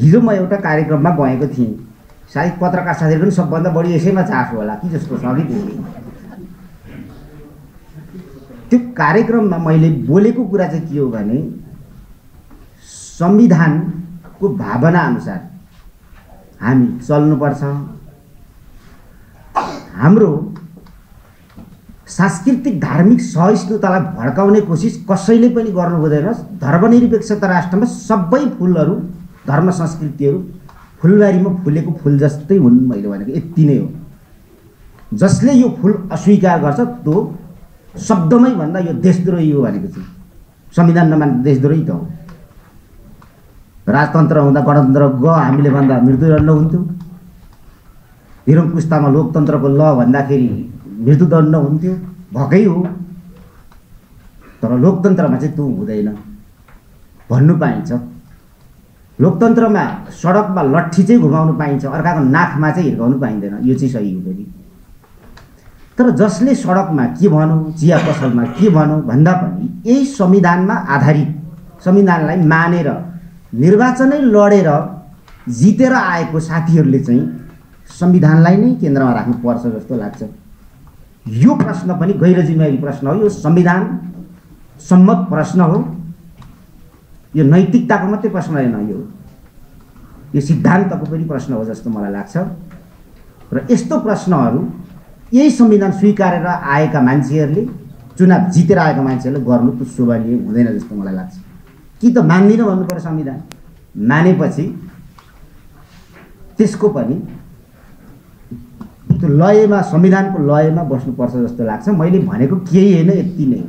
हिजो म एउटा कार्यक्रममा गएको थिएँ। सायद पत्रकार साथीहरू पनि सबभन्दा बढी यसैमा चासो होला। कि जस्तो छ कि त्यो कार्यक्रममा मैले बोलेको कुरा चाहिँ के हो भने संविधानको भावना अनुसार हामी चल्नुपर्छ। हाम्रो सांस्कृतिक धार्मिक सहिष्णुतालाई भड्काउने कोसिस कसैले पनि गर्नु हुँदैन धर्मनिरपेक्षता राष्ट्रमा सबै फुलहरू धर्म संस्कृतिहरू फुलबारीमा फुलेको फुल जस्तै हुन् मैले भनेको यति नै हो। जसले यो फुल अस्वीकार गर्छ त्यो शब्दमै भन्दा यो देशद्रोही हो भनेको चाहिँ संविधान नमान्ने देशद्रोही त हो। राजतन्त्र हुँदा गणतन्त्र ग हामीले भन्दा मृत्युदण्ड हुन्थ्यो। हिरोम पुस्तामा लोकतन्त्रको ल भन्दाखेरि मृत्युदण्ड हुन्थ्यो भएकै हो। तर लोकतन्त्रमा चाहिँ त्यो हुँदैन। भन्नु पाइन्छ। लोकतन्त्रमा सडकमा लट्ठी चाहिँ घुमाउनु पाइन्छ अर्काको नाकमा चाहिँ हिर्काउनु पाइँदैन। यो चाहिँ सही हो फेरि। तर जसले सडकमा के भनौँ चिया पसलमा के भनौँ भन्दा पनि यही संविधानमा आधारित संविधानलाई मानेर निर्वाचनै लडेर जितेर आएको साथीहरूले चाहिँ संविधानलाई नै केन्द्रमा राख्नुपर्छ जस्तो लाग्छ। यो प्रश्न पनि गैर जिम्मेवारी प्रश्न हो। यो संविधान सम्मत प्रश्न हो। यो नैतिकताको मात्रै प्रश्न होइन यो। यो सिद्धान्तको पनि प्रश्न हो जस्तो मलाई लाग्छ। र यस्तो प्रश्नहरू यही संविधान स्वीकारेर आएका मान्छेहरूले चुनाव जितेर आएका मान्छेहरूले गर्नु त शोभनीय हुँदैन जस्तो मलाई लाग्छ। कि त मान्दिनँ भन्नु पऱ्यो संविधान। मानेपछि त्यसको पनि त्यो लयमा संविधानको लयमा बस्नुपर्छ जस्तो लाग्छ। मैले भनेको केही होइन यति नै